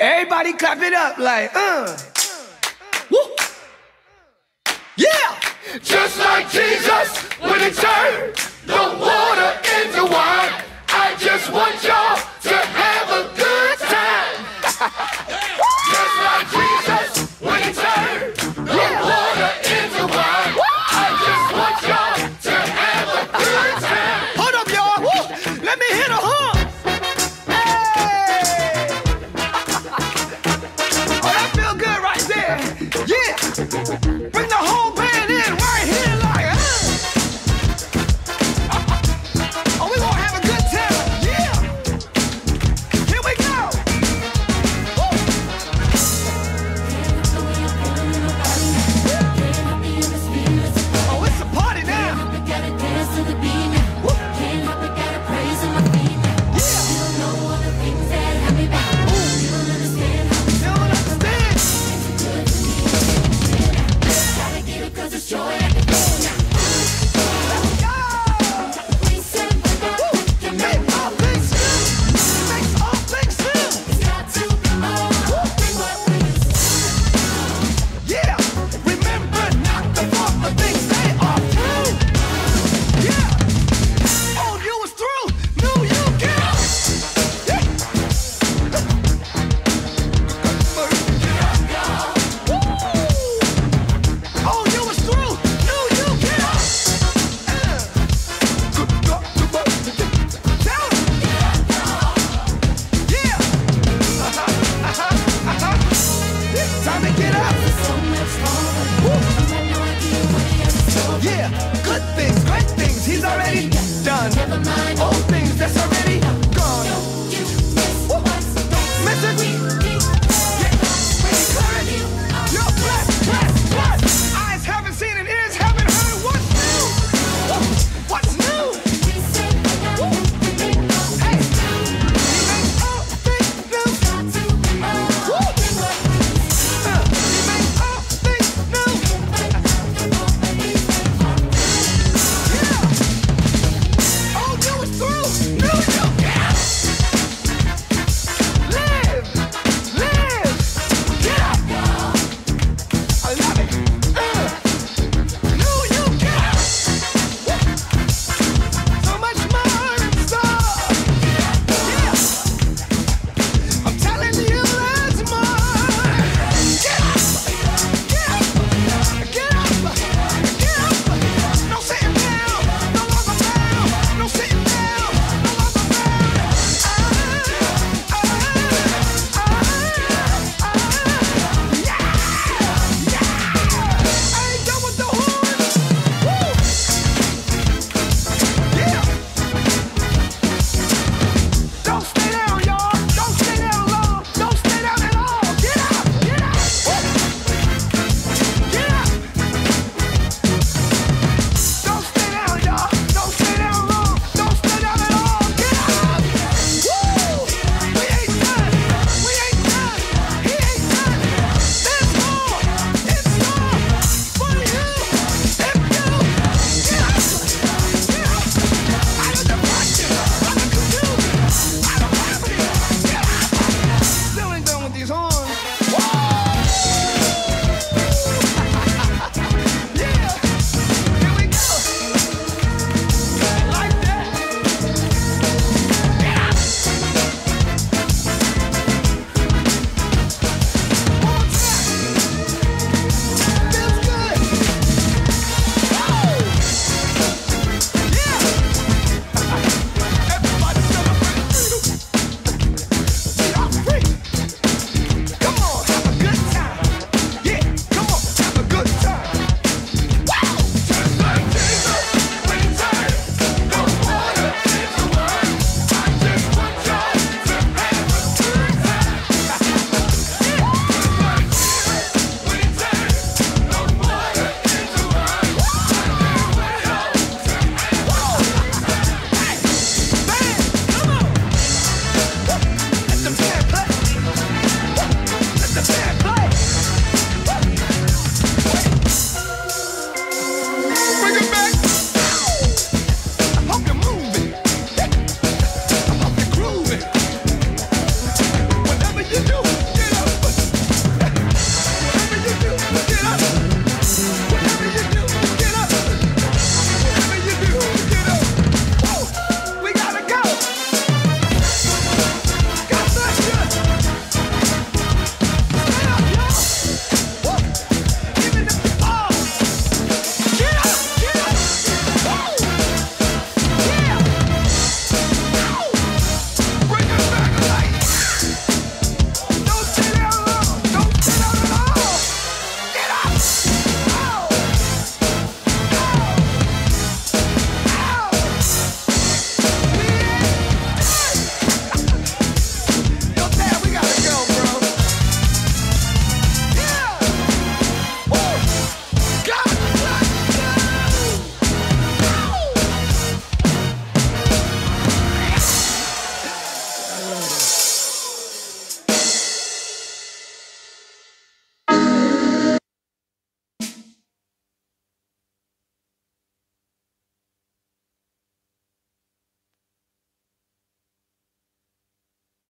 Everybody clap it up like, uh. Woo. Yeah! Just like Jesus, when he turned the water into wine, I just want y'all to have. Never mind. Open